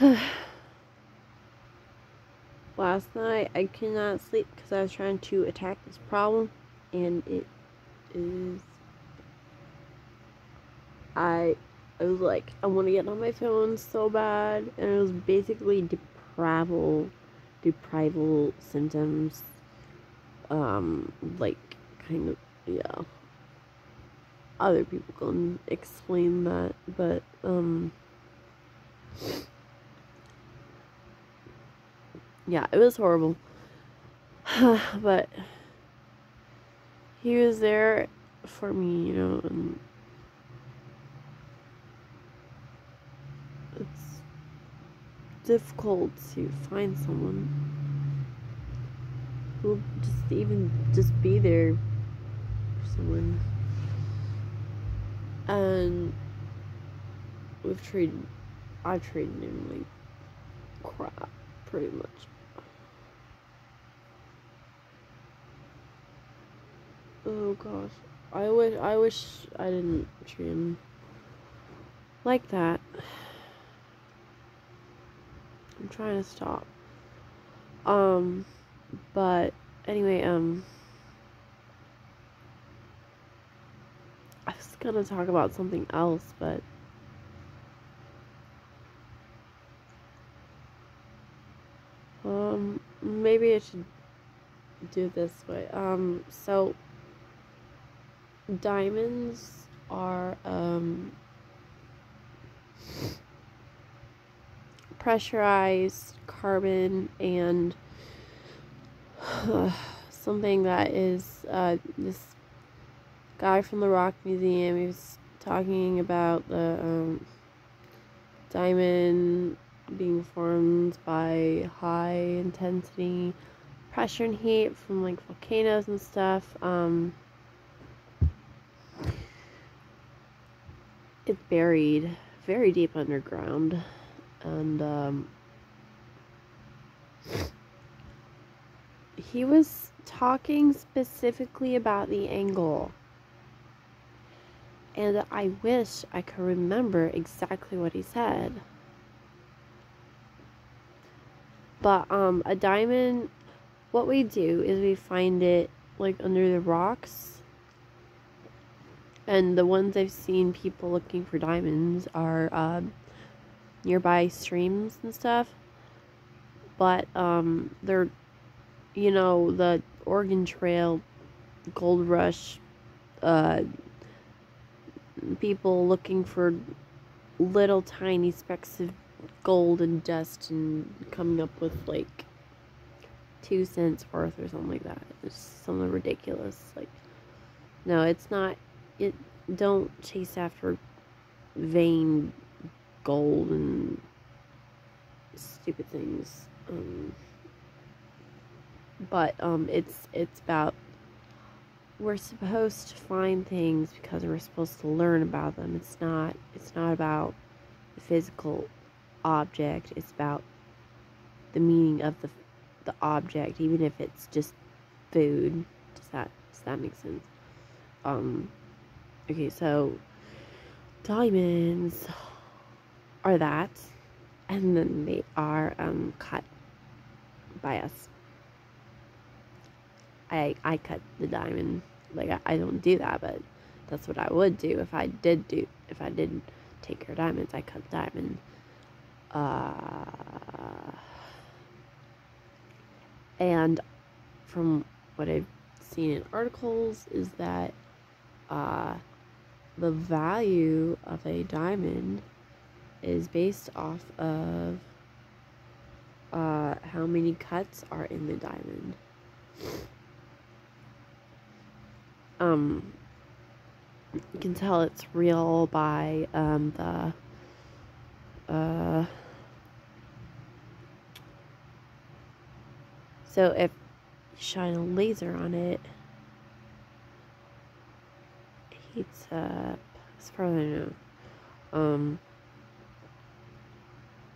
Last night I could not sleep because I was trying to attack this problem, and it is. I, I was like, I want to get on my phone so bad, and it was basically deprival, deprival symptoms. Um, like kind of yeah. Other people can explain that, but um. Yeah, it was horrible. but he was there for me, you know, and it's difficult to find someone who just even just be there for someone. And we've treated I've treated him like crap pretty much. Oh gosh. I wish I wish I didn't treat him like that. I'm trying to stop. Um but anyway, um I was gonna talk about something else, but um maybe I should do this way. Um so diamonds are um, pressurized carbon and uh, something that is uh, this guy from the rock museum he was talking about the um, diamond being formed by high intensity pressure and heat from like volcanoes and stuff um, buried very deep underground and um, he was talking specifically about the angle. And i wish i could remember exactly what he said. But um a diamond what we do is we find it like under the rocks and the ones I've seen people looking for diamonds are uh, nearby streams and stuff. But um, they're, you know, the Oregon Trail, Gold Rush, uh, people looking for little tiny specks of gold and dust and coming up with like two cents worth or something like that. It's something ridiculous. Like, no, it's not it don't chase after vain gold and stupid things. Um, but um, it's it's about we're supposed to find things because we're supposed to learn about them. It's not it's not about the physical object. It's about the meaning of the the object, even if it's just food. Does that does that make sense? Um, Okay, so diamonds are that, and then they are um, cut by us. I I cut the diamond. Like I, I don't do that, but that's what I would do if I did do if I did take her diamonds. I cut the diamond. Uh, and from what I've seen in articles is that uh, the value of a diamond is based off of uh, how many cuts are in the diamond. Um, you can tell it's real by um, the uh, so if you shine a laser on it heats up as far as I know. Um,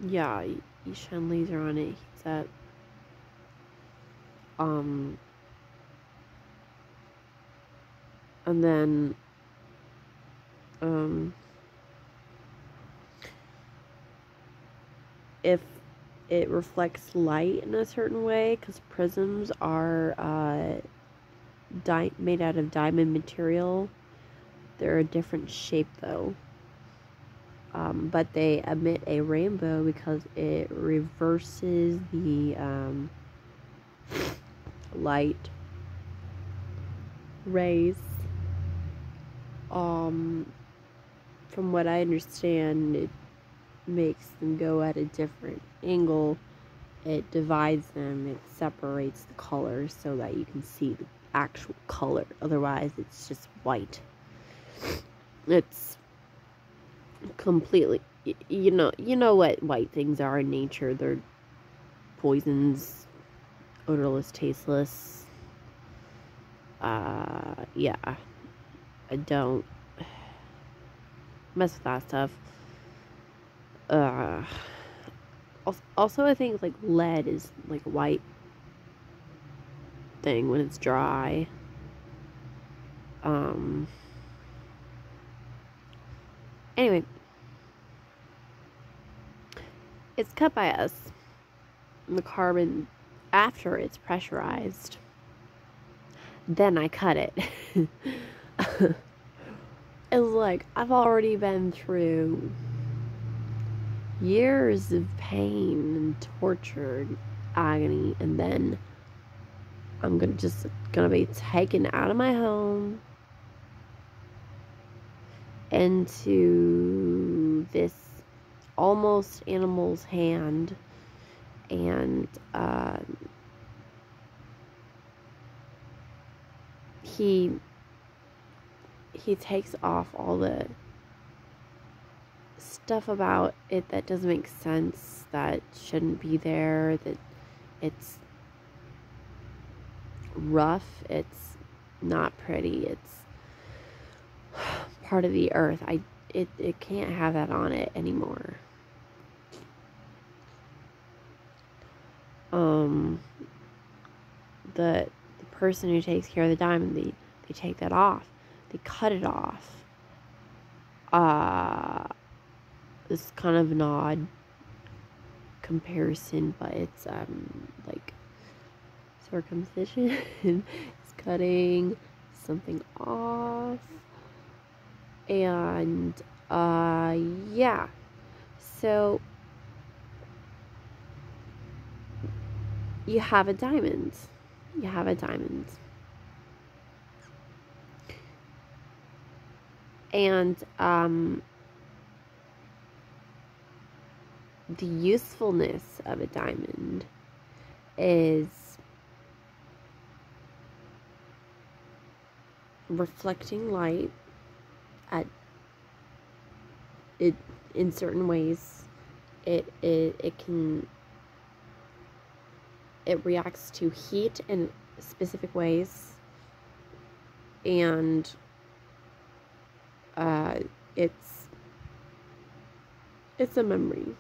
yeah, you, shine laser on it, heats up. Um, and then, um, if it reflects light in a certain way because prisms are uh, di- made out of diamond material. They're a different shape though. Um, but they emit a rainbow because it reverses the um, light rays. Um, from what I understand, it makes them go at a different angle. It divides them, it separates the colors so that you can see the actual color. Otherwise, it's just white. It's completely you know you know what white things are in nature. They're poisons odorless tasteless. Uh yeah. I don't mess with that stuff. Uh also i think like lead is like a white thing when it's dry. Um anyway. It's cut by us. The carbon after it's pressurized. Then i cut it. It's like i've already been through years of pain and torture and agony and then i'm gonna just gonna be taken out of my home into this almost animal's hand and uh, he he takes off all the stuff about it that doesn't make sense that shouldn't be there that it's rough it's not pretty it's part of the earth i it, it can't have that on it anymore. Um the the person who takes care of the diamond they they take that off. They cut it off. Uh it's kind of an odd comparison but it's um like circumcision it's cutting something off and uh yeah so you have a diamond. You have a diamond. And um, the usefulness of a diamond is reflecting light at it in certain ways it it, it can it reacts to heat in specific ways. And uh, it's it's a memory.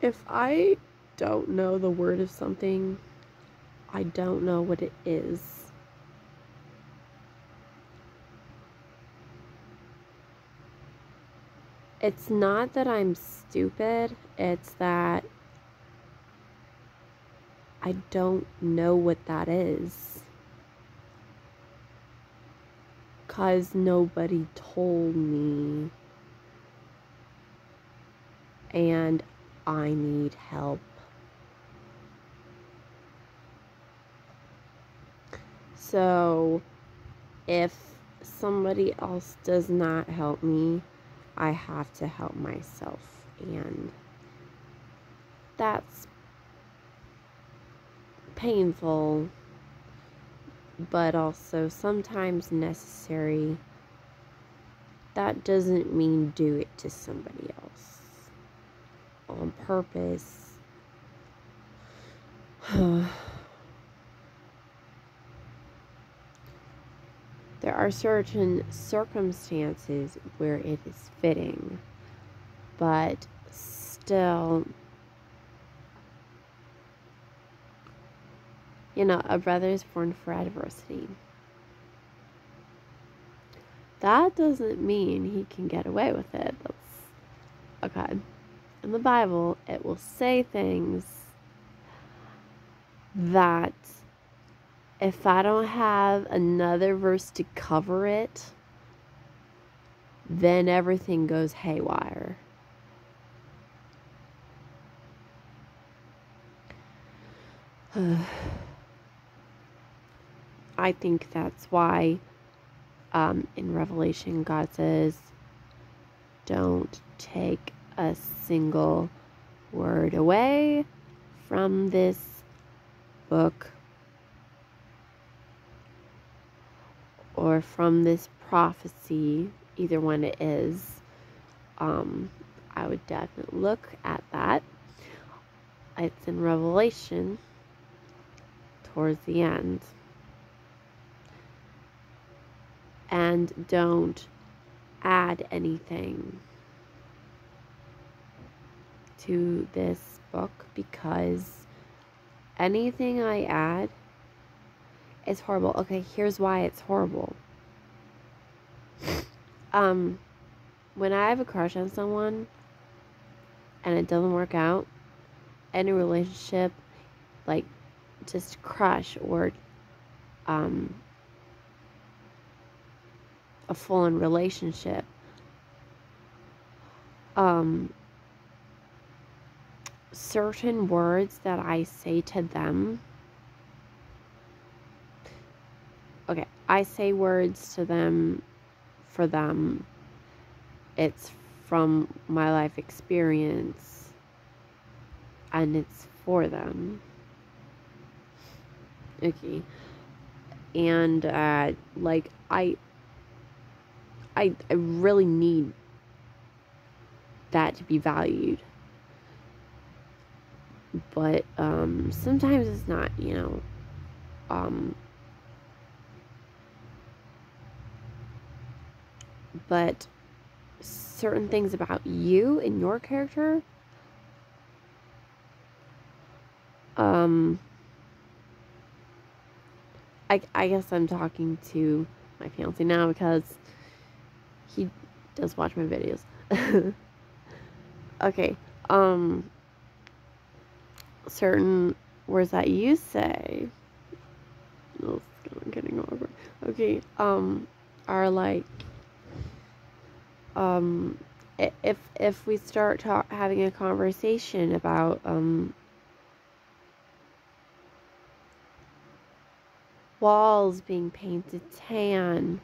If i don't know the word of something i don't know what it is it's not that i'm stupid it's that I don't know what that is. Because nobody told me. And I need help. So, if somebody else does not help me, I have to help myself. And that's painful, but also sometimes necessary. That doesn't mean do it to somebody else on purpose. there are certain circumstances where it is fitting, but still You know, a brother is born for adversity. That doesn't mean he can get away with it. That's okay. in the Bible, it will say things that if I don't have another verse to cover it, then everything goes haywire. I think that's why um, in Revelation God says, don't take a single word away from this book or from this prophecy, either one it is. Um, I would definitely look at that. It's in Revelation towards the end. And don't add anything to this book because anything I add is horrible. Okay, here's why it's horrible. Um, when I have a crush on someone and it doesn't work out, any relationship, like just crush or um, a full on relationship, um, certain words that I say to them. Okay, I say words to them for them. It's from my life experience and it's for them. Okay. And uh like I I I really need that to be valued but um, sometimes it's not, you know. Um, but certain things about you and your character um I, I guess I'm talking to my fiance now because he does watch my videos. okay. Um certain words that you say, oh, getting awkward. Okay, um, are like, um, if if we start having a conversation about um walls being painted tan,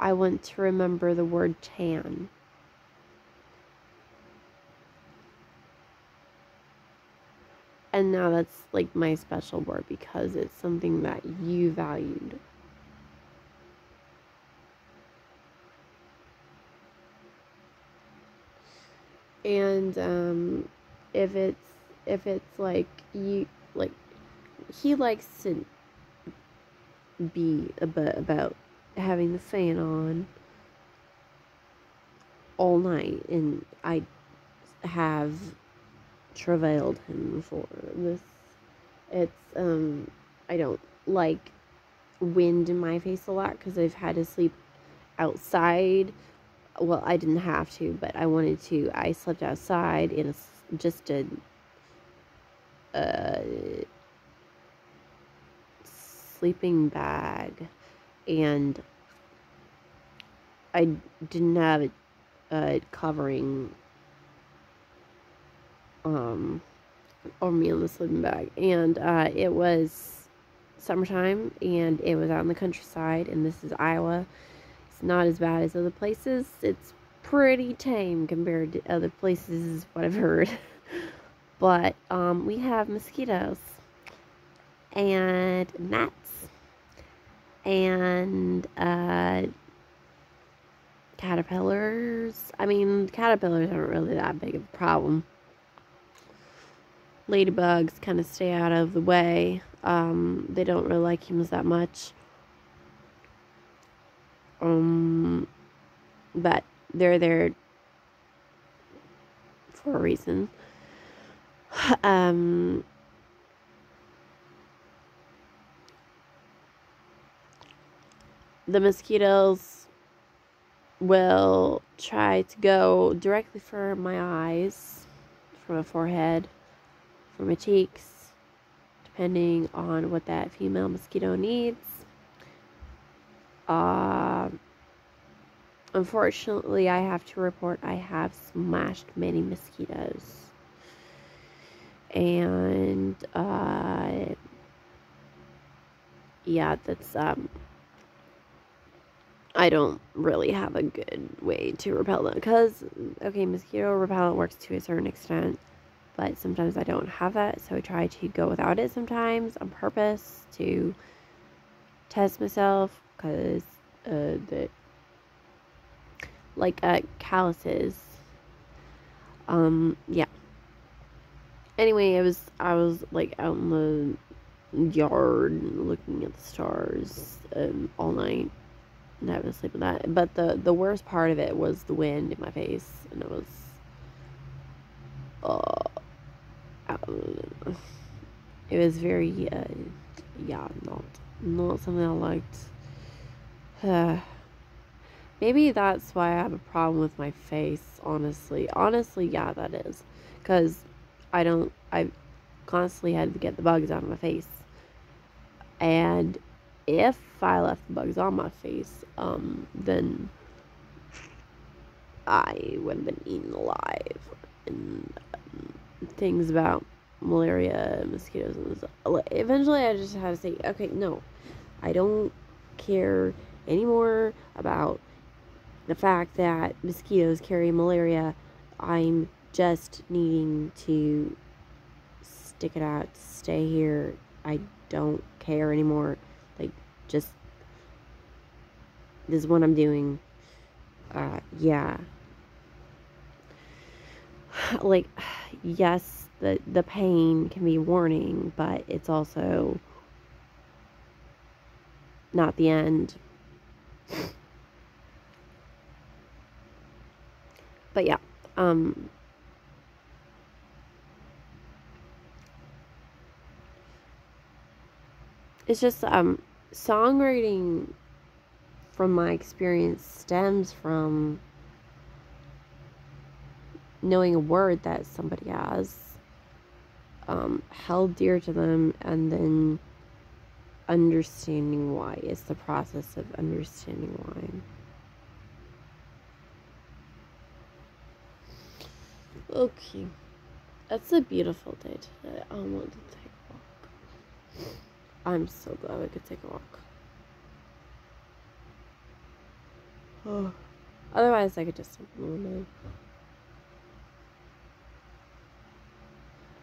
I want to remember the word tan. And now that's like my special word because it's something that you valued. And um, if it's if it's like you like he likes to be a bit about having the fan on all night and I have travailed him for this. It's, um, I don't like wind in my face a lot because I've had to sleep outside. Well, I didn't have to, but I wanted to. I slept outside in a, just a, uh, sleeping bag and I didn't have a covering um, over me on the sleeping bag. And uh, it was summertime and it was out in the countryside. And this is Iowa. Not as bad as other places. It's pretty tame compared to other places, is what I've heard. but um, we have mosquitoes and gnats and uh, caterpillars. I mean, caterpillars aren't really that big of a problem ladybugs kind of stay out of the way. Um, they don't really like humans that much. Um, but they're there for a reason. Um, the mosquitoes will try to go directly for my eyes, for my forehead, for my cheeks, depending on what that female mosquito needs. Uh, unfortunately, I have to report I have smashed many mosquitoes. And, uh, yeah, that's, um, I don't really have a good way to repel them because, okay, mosquito repellent works to a certain extent, but sometimes I don't have that, so I try to go without it sometimes on purpose to test myself because uh, the like uh, calluses. Um, yeah. Anyway, it was I was like out in the yard looking at the stars um, all night and having to sleep that. But the the worst part of it was the wind in my face, and it was. Uh, it was very, uh, yeah, not not something I liked. Maybe that's why I have a problem with my face. Honestly, honestly, yeah, that is, because I don't. I constantly had to get the bugs out of my face, and if I left the bugs on my face, um, then I would have been eaten alive. And um, things about malaria, mosquitoes, and stuff. Eventually, I just had to say, okay, no, I don't care anymore about the fact that mosquitoes carry malaria. I'm just needing to stick it out, stay here. I don't care anymore Like, just this is what I'm doing. Uh, yeah. Like, yes, the the pain can be warning, but it's also not the end. But yeah, um, it's just um songwriting from my experience stems from knowing a word that somebody has um, held dear to them and then understanding why. It's the process of understanding why. Okay. That's a beautiful day today. I want to take a walk. I'm so glad we could take a walk. Oh. Otherwise, I could just sleep in the window.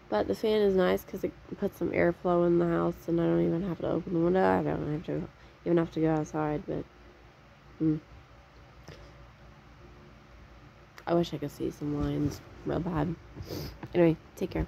But the fan is nice because it puts some airflow in the house, and I don't even have to open the window. I don't have to even have to go outside. But mm. I wish I could see some lines real bad. Anyway, take care.